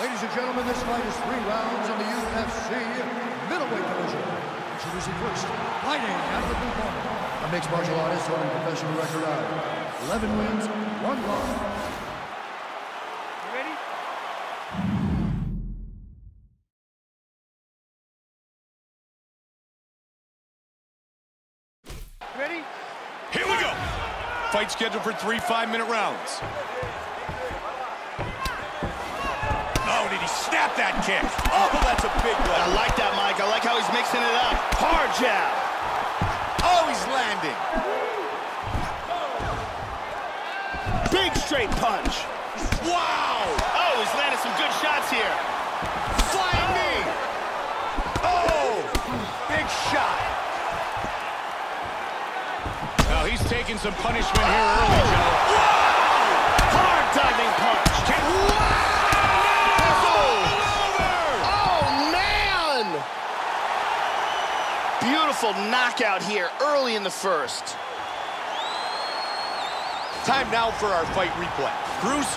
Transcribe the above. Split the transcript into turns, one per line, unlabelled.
Ladies and gentlemen, this fight is three rounds in the UFC middleweight division. Introducing first, fighting out of the blue corner. A mixed martial artist holding a professional record of 11 wins, one loss.
You ready? Ready?
Here we go. Fight scheduled for three five-minute rounds. Snap that kick? Oh, that's a big one.
I like that, Mike. I like how he's mixing it up. Hard jab.
Oh, he's landing.
Big straight punch.
Wow.
Oh, he's landing some good shots here.
Flying knee. Oh, big shot. Now he's taking some punishment here early, Joe.
Hard Beautiful knockout here early in the first.
Time now for our fight replay. Bruce,